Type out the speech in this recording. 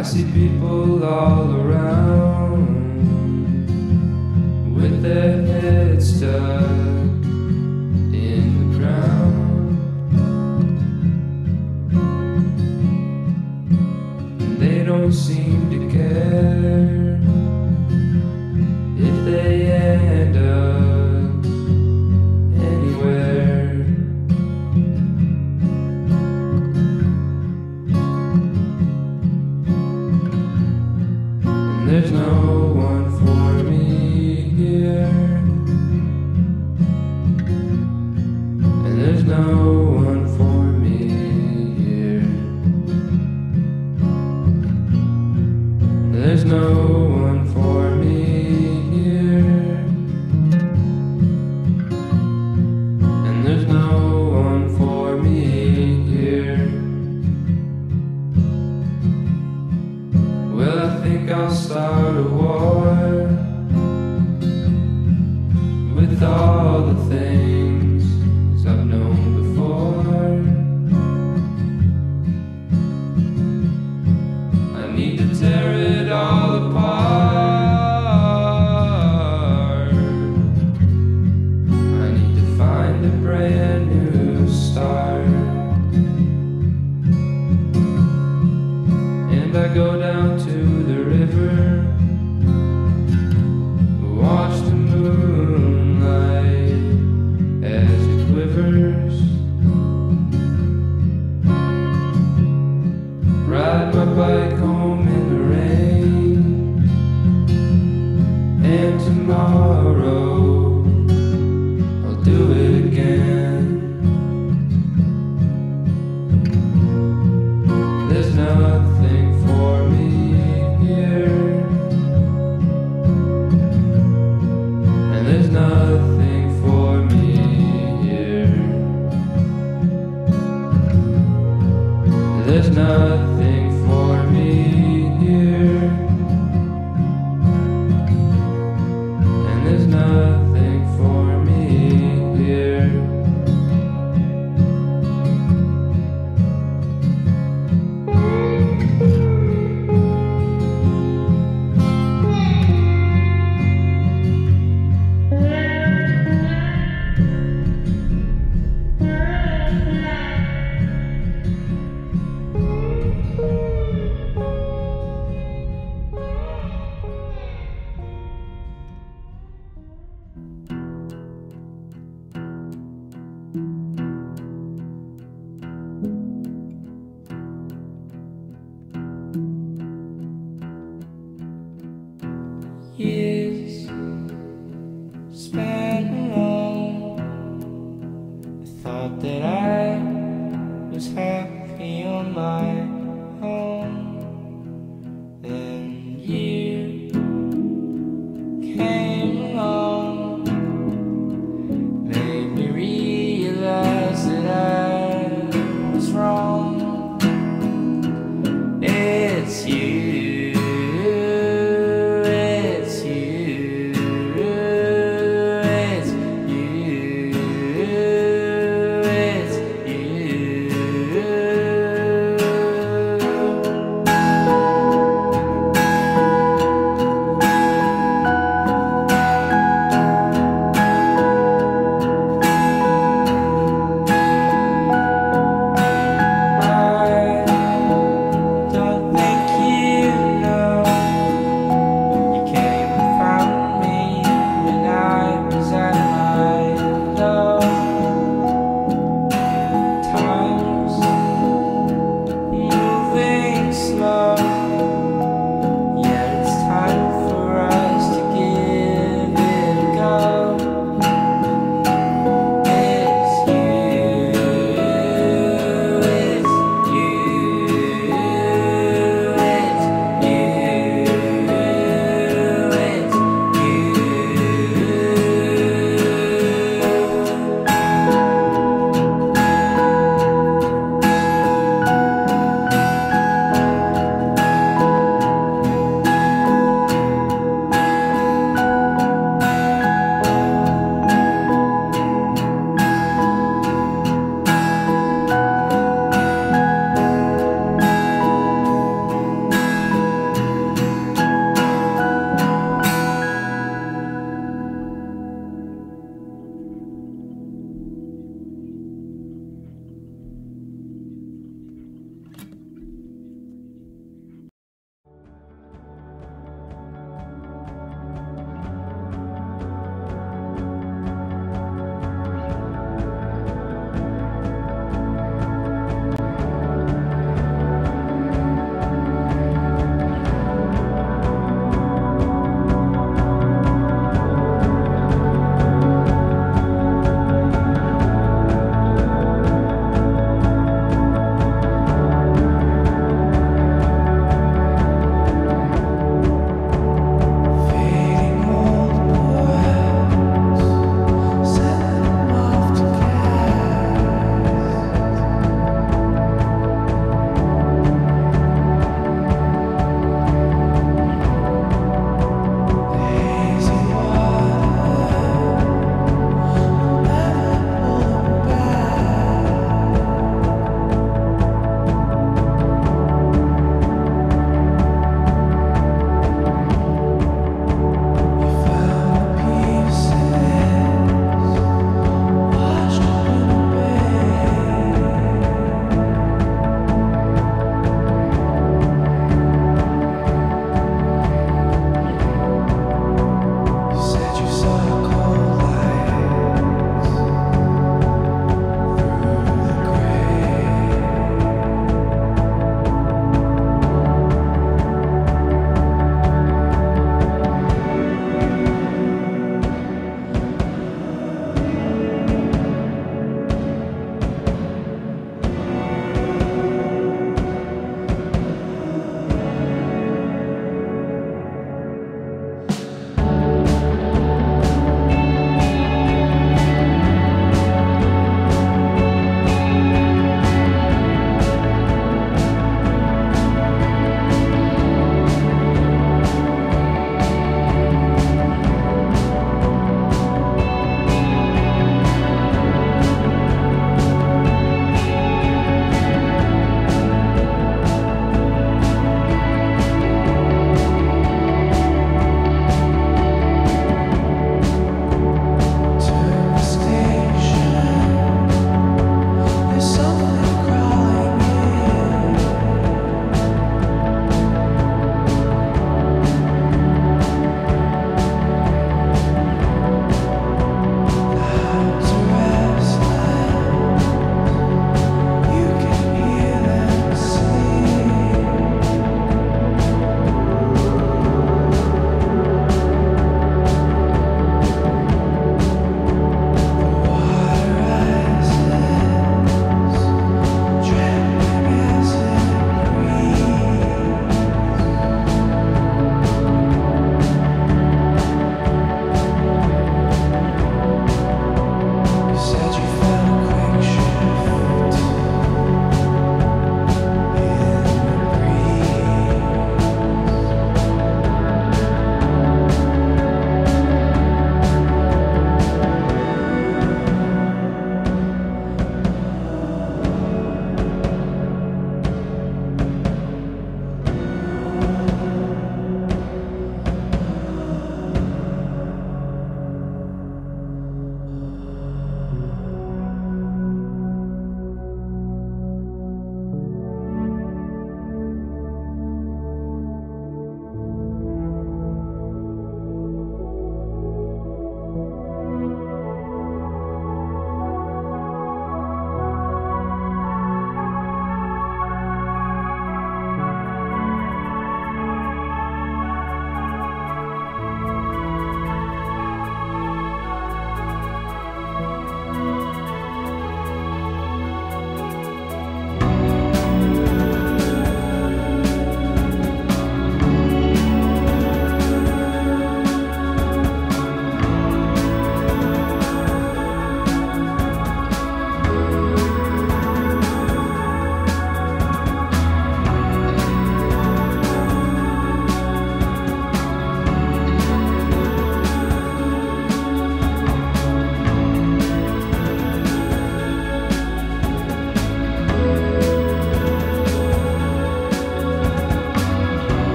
I see people all around with their heads stuck in the ground. And they don't seem to